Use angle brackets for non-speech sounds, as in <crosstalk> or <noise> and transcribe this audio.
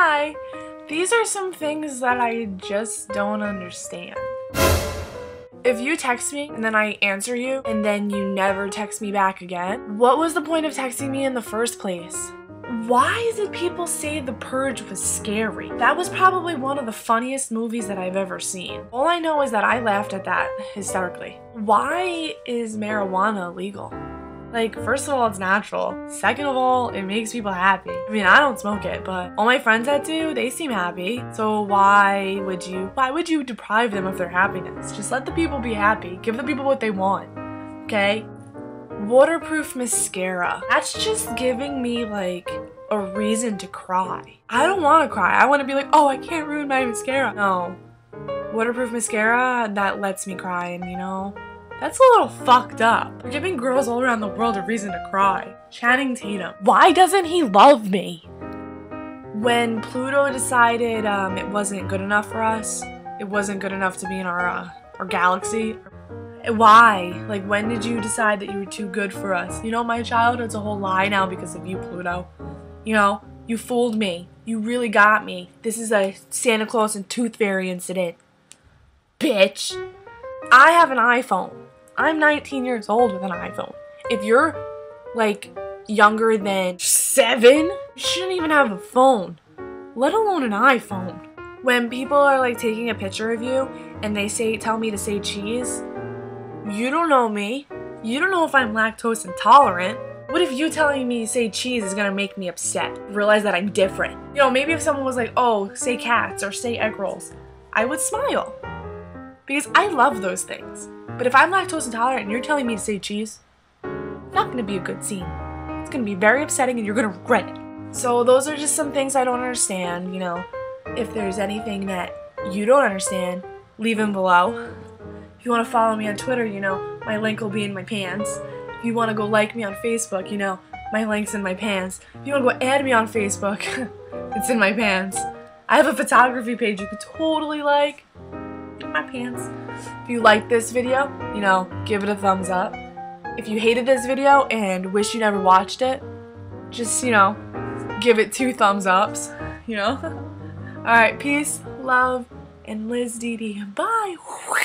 Hi! These are some things that I just don't understand. If you text me and then I answer you and then you never text me back again, what was the point of texting me in the first place? Why did people say The Purge was scary? That was probably one of the funniest movies that I've ever seen. All I know is that I laughed at that hysterically. Why is marijuana illegal? Like, first of all, it's natural. Second of all, it makes people happy. I mean, I don't smoke it, but all my friends that do, they seem happy. So why would you, why would you deprive them of their happiness? Just let the people be happy. Give the people what they want, okay? Waterproof mascara. That's just giving me like a reason to cry. I don't want to cry. I want to be like, oh, I can't ruin my mascara. No. Waterproof mascara, that lets me cry and you know, that's a little fucked up. You're giving girls all around the world a reason to cry. Channing Tatum. Why doesn't he love me? When Pluto decided um, it wasn't good enough for us, it wasn't good enough to be in our, uh, our galaxy, why? Like, when did you decide that you were too good for us? You know, my childhood's a whole lie now because of you, Pluto. You know, you fooled me. You really got me. This is a Santa Claus and Tooth Fairy incident. Bitch. I have an iPhone. I'm 19 years old with an iPhone. If you're like younger than seven, you shouldn't even have a phone, let alone an iPhone. When people are like taking a picture of you and they say, tell me to say cheese, you don't know me. You don't know if I'm lactose intolerant. What if you telling me to say cheese is gonna make me upset? Realize that I'm different. You know, maybe if someone was like, oh, say cats or say egg rolls, I would smile. Because I love those things. But if I'm lactose intolerant and you're telling me to say cheese, not gonna be a good scene. It's gonna be very upsetting and you're gonna regret it. So those are just some things I don't understand, you know. If there's anything that you don't understand, leave them below. If you want to follow me on Twitter, you know, my link will be in my pants. If you want to go like me on Facebook, you know, my link's in my pants. If you want to go add me on Facebook, <laughs> it's in my pants. I have a photography page you could totally like in my pants. If you like this video, you know, give it a thumbs up. If you hated this video and wish you never watched it, just, you know, give it two thumbs ups, you know? <laughs> Alright, peace, love, and Liz Dee Dee. Bye! <laughs>